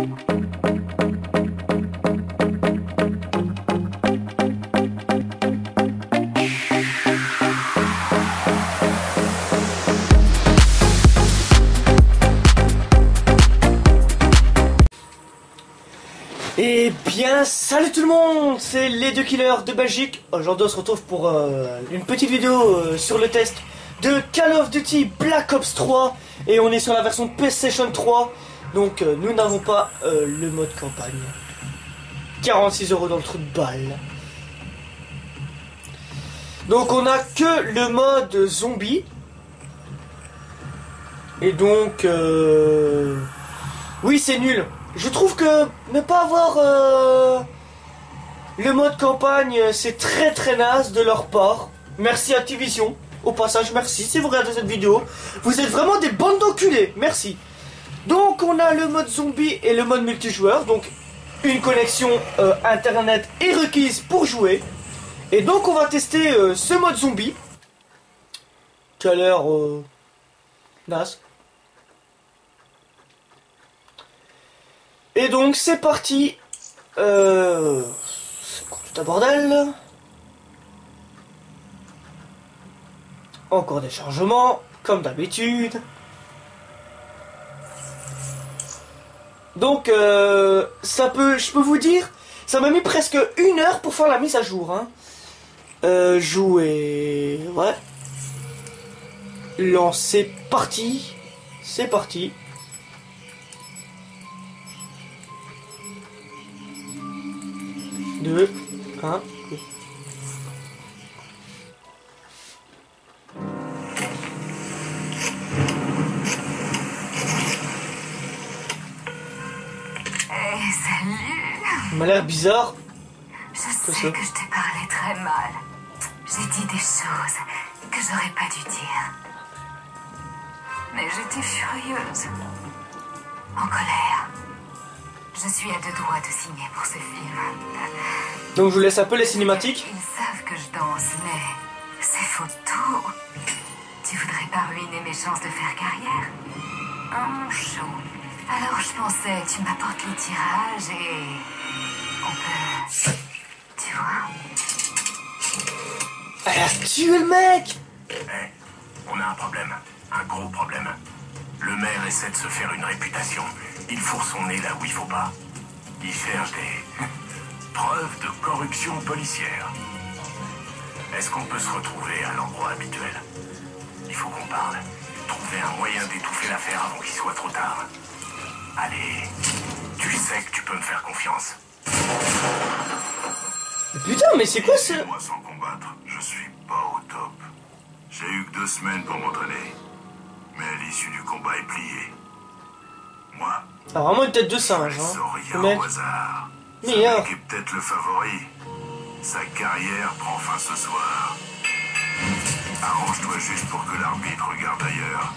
Eh bien, salut tout le monde, c'est les deux killers de Belgique. Aujourd'hui, on se retrouve pour euh, une petite vidéo euh, sur le test de Call of Duty Black Ops 3 et on est sur la version PlayStation 3. Donc, euh, nous n'avons pas le mode campagne. 46 euros dans le trou de balle. Donc, on a que le mode zombie. Et donc, oui, c'est nul. Je trouve que ne pas avoir euh, le mode campagne, c'est très très naze de leur part. Merci Activision. Au passage, merci si vous regardez cette vidéo. Vous êtes vraiment des bandes d'enculés. Merci. Donc on a le mode zombie et le mode multijoueur. Donc une connexion euh, internet est requise pour jouer. Et donc on va tester euh, ce mode zombie. Qui a l'air. Et donc c'est parti. Euh, c'est tout un bordel? Encore des chargements, comme d'habitude. Donc euh, ça peut, je peux vous dire, ça m'a mis presque une heure pour faire la mise à jour. Hein. Euh, jouer, ouais. Lancer parti, c'est parti. 2, 1, salut Il m'a l'air bizarre. Je sais que je t'ai parlé très mal. J'ai dit des choses que j'aurais pas dû dire. Mais j'étais furieuse. En colère. Je suis à deux doigts de signer pour ce film. Donc je vous laisse un peu les cinématiques? Ils savent que je danse, mais c'est photos. Tu voudrais pas ruiner mes chances de faire carrière? Mon chou. Alors je pensais, tu m'apportes les tirages et on peut... Tu vois Elle a tué le mec hey, on a un problème. Un gros problème. Le maire essaie de se faire une réputation. Il fourre son nez là où il faut pas. Il cherche des preuves de corruption policière. Est-ce qu'on peut se retrouver à l'endroit habituel? Il faut qu'on parle. Trouver un moyen d'étouffer l'affaire avant qu'il soit trop tard. Allez, tu sais que tu peux me faire confiance. Putain, mais c'est quoi ce... Moi sans combattre, je suis pas au top. J'ai eu que deux semaines pour m'entraîner. Mais l'issue du combat est pliée. Moi, ah, vraiment une tête de singe, hein. Le mec. Au hasard. Mais hein. est peut-être le favori. Sa carrière prend fin ce soir. Arrange-toi juste pour que l'arbitre regarde ailleurs.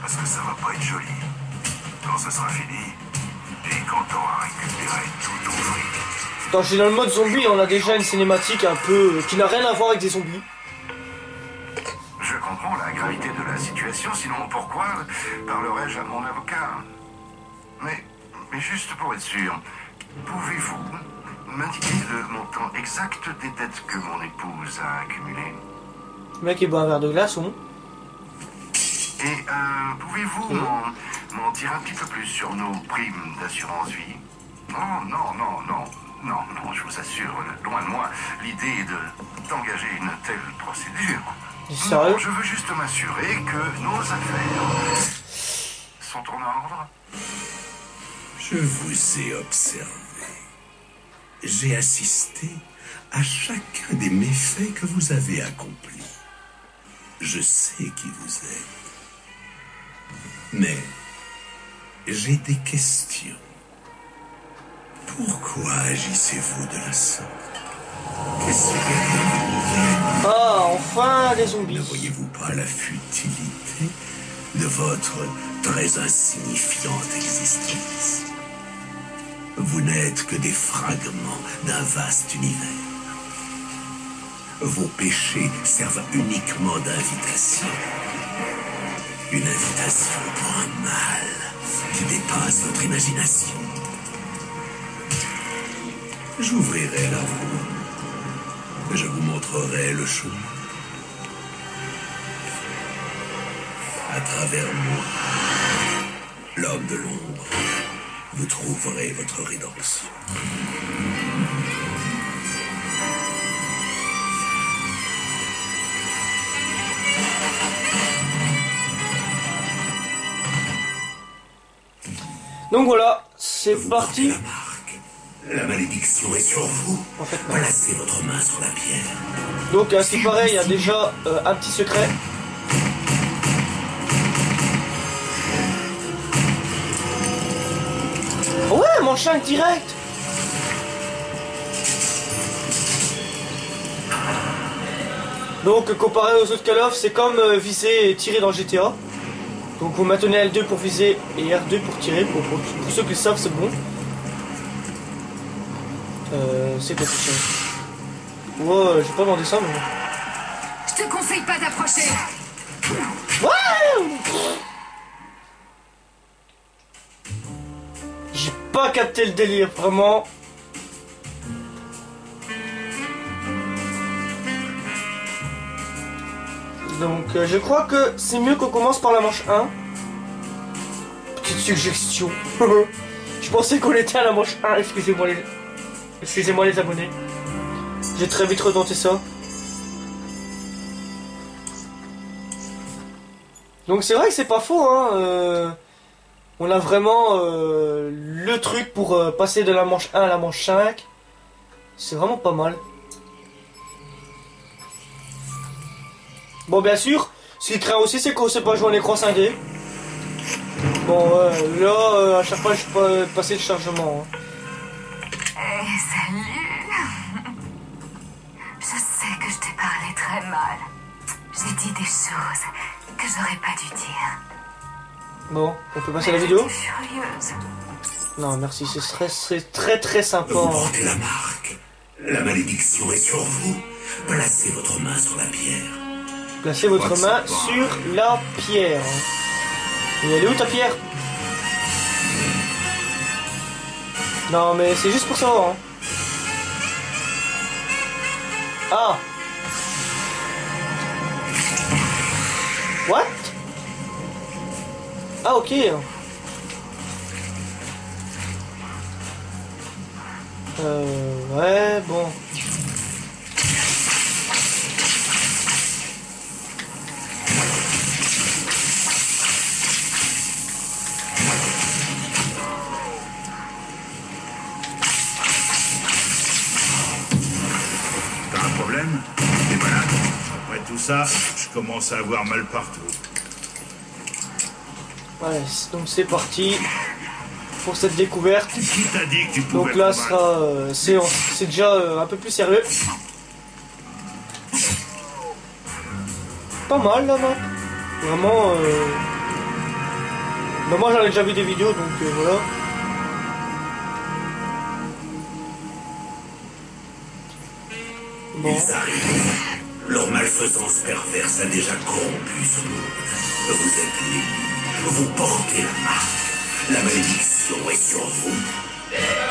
Parce que ça va pas être joli. Quand ce sera fini, et quand t'auras récupéré tout ton fric. Dans, dans le mode zombie, on a déjà une cinématique un peu... qui n'a rien à voir avec des zombies. Je comprends la gravité de la situation, sinon pourquoi parlerais-je à mon avocat? Mais, mais juste pour être sûr, pouvez-vous m'indiquer le montant exact des dettes que mon épouse a accumulées? Le mec est boit un verre de glace, ou Et euh, pouvez-vous m'en dire un petit peu plus sur nos primes d'assurance vie Non, non, non, non. Non, non, je vous assure, loin de moi, l'idée est de d'engager une telle procédure. Sérieux je veux juste m'assurer que nos affaires sont en ordre. Je vous ai observé. J'ai assisté à chacun des méfaits que vous avez accomplis. Je sais qui vous êtes. Mais j'ai des questions. Pourquoi agissez-vous de la sorte? Qu'est-ce que Ah, enfin des zombies. Ne voyez-vous pas la futilité de votre très insignifiante existence? Vous n'êtes que des fragments d'un vaste univers. Vos péchés servent uniquement d'invitation. Une invitation pour un mal qui dépasse votre imagination. J'ouvrirai la voie. Je vous montrerai le chemin. À travers moi, l'homme de l'ombre, vous trouverez votre rédemption. Donc voilà, c'est parti. La malédiction est sur vous. En fait. Placez votre main sur la pierre. Donc à ce qui paraît, il y a déjà euh, un petit secret. Ouais, mon chien direct Donc comparé aux autres Call of, c'est comme euh, viser et tirer dans GTA. Donc vous maintenez L2 pour viser et R2 pour tirer. Pour, pour- pour ceux qui le savent, c'est bon. Euh, c'est quoi ce chien Ouais, j'ai pas demandé ça, mais... Je te conseille pas d'approcher. J'ai pas capté le délire, vraiment. Donc, euh, je crois que c'est mieux qu'on commence par la manche 1. Petite suggestion. je pensais qu'on était à la manche 1, excusez-moi les... Excusez-moi les abonnés. J'ai très vite retenté ça. Donc c'est vrai que c'est pas faux, hein. euh, On a vraiment euh, le truc pour passer de la manche 1 à la manche 5. C'est vraiment pas mal. Bon, bien sûr, ce qui craint aussi, c'est qu'on sait pas jouer en écran 5D. Bon, ouais, là, euh, à chaque fois, je peux pas passer le chargement. hein. Eh, salut. Je sais que je t'ai parlé très mal. J'ai dit des choses que j'aurais pas dû dire. Bon, on peut passer à la vidéo? Furieuse? Non, merci, c'est très, c'est très très sympa. Vous hein. portez la marque. La malédiction est sur vous. Placez votre main sur la pierre. Placez votre main sur la pierre. Et elle est où ta pierre? Non mais c'est juste pour savoir. hein. Ah What? Ah ok. Euh ouais bon. Ça, je commence à avoir mal partout. Donc c'est parti pour cette découverte. Qui t'a dit que tu pouvais Donc là, sera, euh, c'est c'est déjà euh, un peu plus sérieux. Pas mal la map. Vraiment. Euh... bah, moi j'en ai déjà vu des vidéos donc euh, voilà. Bon. Leur malfaisance perverse a déjà corrompu ce monde. Vous êtes l'élu. Vous portez la marque. La malédiction est sur vous.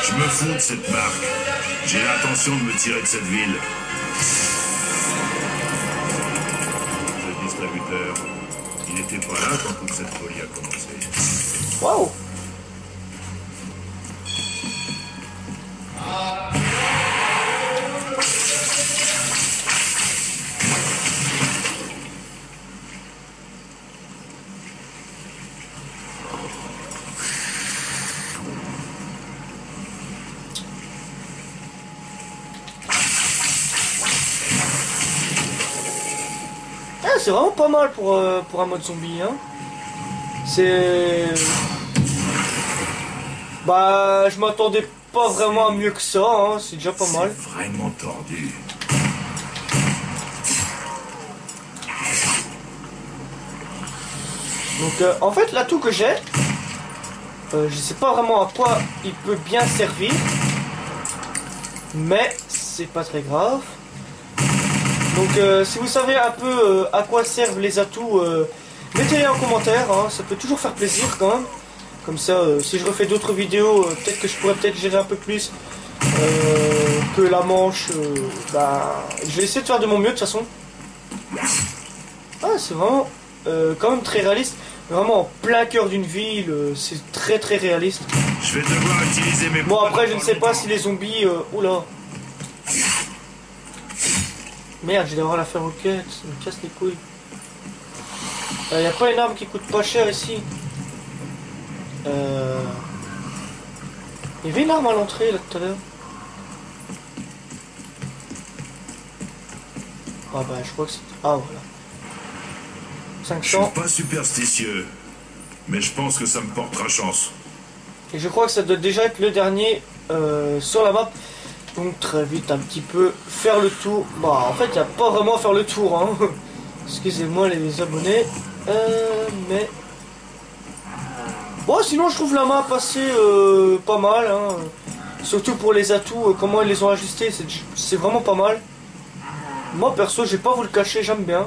Je me fous de cette marque. J'ai l'intention de me tirer de cette ville. Le distributeur, il n'était pas là quand toute cette folie a commencé. Waouh. C'est vraiment pas mal pour, euh, pour un mode zombie. Hein. C'est. Bah, je m'attendais pas vraiment à mieux que ça. Hein. C'est déjà pas mal. Vraiment tordu. Donc, euh, en fait, l'atout que j'ai, euh, je sais pas vraiment à quoi il peut bien servir. Mais c'est pas très grave. Donc, euh, si vous savez un peu euh, à quoi servent les atouts, euh, mettez-les en commentaire. hein, ça peut toujours faire plaisir quand même. Comme ça, si je refais d'autres vidéos, peut-être que je pourrais peut-être gérer un peu plus que la manche, bah, je vais essayer de faire de mon mieux de toute façon. Ah, c'est vraiment quand même très réaliste. Vraiment en plein cœur d'une ville, c'est très très réaliste. Je vais devoir utiliser mes Bon après je ne sais pas si les zombies... Oula. Merde, je vais devoir la faire au quête, ça me casse les couilles. Il n'y a pas une arme qui coûte pas cher ici. Euh... Il y avait une arme à l'entrée là tout à l'heure. Ah bah je crois que c'est... Ah voilà. Je 500. suis pas superstitieux, mais je pense que ça me portera chance. Et je crois que ça doit déjà être le dernier euh, sur la map. Donc très vite un petit peu faire le tour. Bah en fait il n'y a pas vraiment à faire le tour. Hein. Excusez-moi les abonnés. Euh, mais... Bon sinon je trouve la map assez euh, pas mal. hein. Surtout pour les atouts, euh, comment ils les ont ajustés, c'est- vraiment pas mal. Moi perso je vais pas vous le cacher, j'aime bien.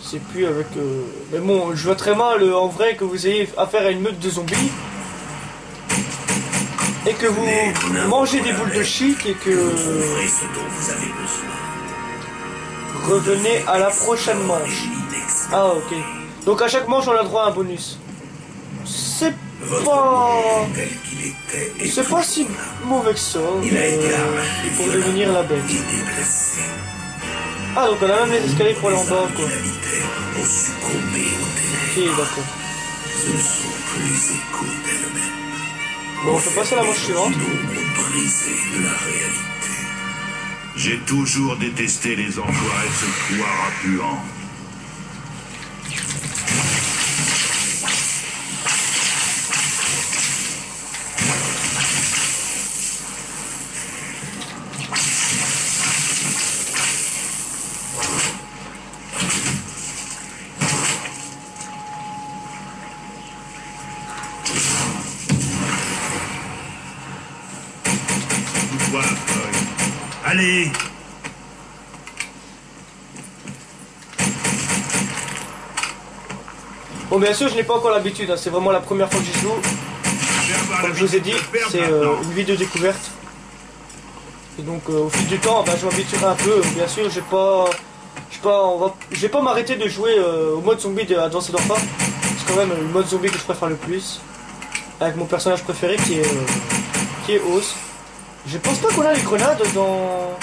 C'est plus avec... Mais bon, je vois très mal en vrai que vous ayez affaire à une meute de zombies. Et que vous mangez des boules de shit et que revenez à la prochaine manche. Ah ok. Donc à chaque manche on a droit à un bonus. C'est pas... C'est pas si mauvais que ça euh, pour devenir la bête. Ah donc on a même les escaliers pour aller en bas quoi. Ok d'accord. Bon on peut passer à la manche suivante. J'ai toujours détesté les enfoirés de ce pouvoir puant. Bon bien sûr je n'ai pas encore l'habitude, hein, c'est vraiment la première fois que j'y joue. Comme je vous ai dit, c'est euh, une vidéo découverte. Et donc euh, au fil du temps, bah, je m'habituerai un peu. Bien sûr, pas, je pas, va, je vais pas m'arrêter de jouer euh, au mode zombie de Advance Dorfa. C'est quand même le mode zombie que je préfère le plus, avec mon personnage préféré qui est, qui est Oz. Je pense pas qu'on a les grenades dans,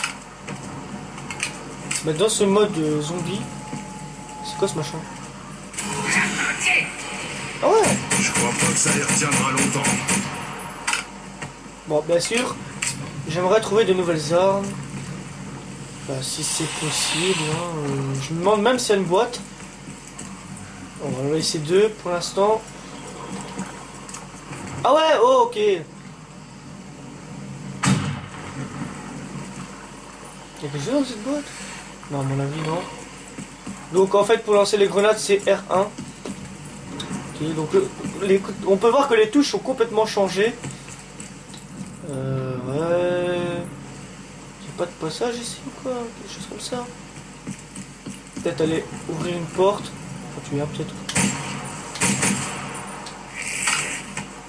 mais dans ce mode euh, zombie. C'est quoi ce machin Ah ouais. Je crois pas que ça les retiendra longtemps. Bon, bien sûr, j'aimerais trouver de nouvelles armes. Bah, si c'est possible. hein, euh, je me demande même s'il y a une boîte. On va en laisser deux pour l'instant. Ah ouais, oh, ok. Il y a quelque chose dans cette boîte? Non, à mon avis, non. Donc, en fait, pour lancer les grenades, c'est R1. Ok, donc, euh, les- on peut voir que les touches sont complètement changées. Euh, ouais. J'ai pas de passage ici ou quoi? Quelque chose comme ça. Peut-être aller ouvrir une porte. Viens peut-être.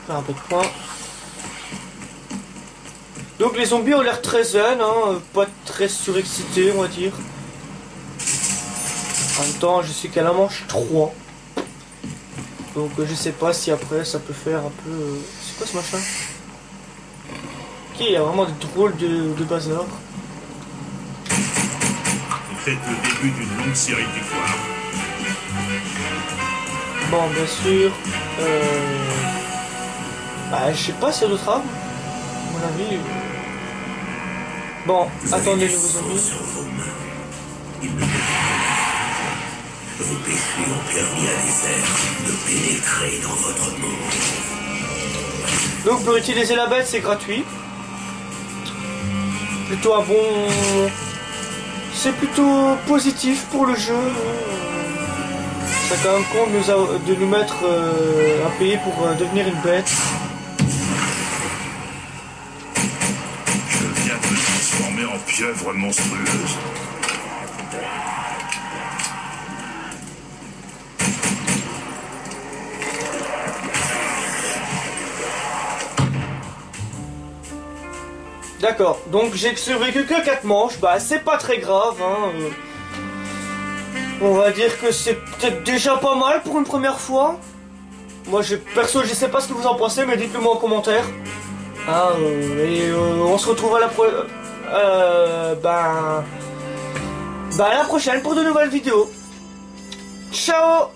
Faire un peu de points. Donc les zombies ont l'air très zen, hein, pas très surexcités on va dire. En même temps je sais qu'elle en mange 3. Donc je sais pas si après ça peut faire un peu... euh, C'est quoi ce machin? Ok, il y a vraiment des drôles de, de bazar. Peut-être le début d'une longue série. Bon, bien sûr. Euh... Bah, je sais pas s'il y a d'autres armes. À mon avis. Euh. Bon, Vous attendez, je vous mains. Il ne peut pas. Vos péchés ont permis à des êtres de pénétrer dans votre monde. Donc, pour utiliser la bête, c'est gratuit. Plutôt un bon. C'est plutôt positif pour le jeu. Ça quand même compte de nous, mettre euh, à payer pour euh, devenir une bête. Transformer en pieuvre monstrueuse. D'accord, donc j'ai survécu que 4 manches, bah c'est pas très grave, hein. euh. On va dire que c'est peut-être déjà pas mal pour une première fois. Moi, je, perso, je sais pas ce que vous en pensez, mais dites-le moi en commentaire. Ah, euh, et euh, on se retrouve à la pro... Euh, ben... Ben à la prochaine pour de nouvelles vidéos. Ciao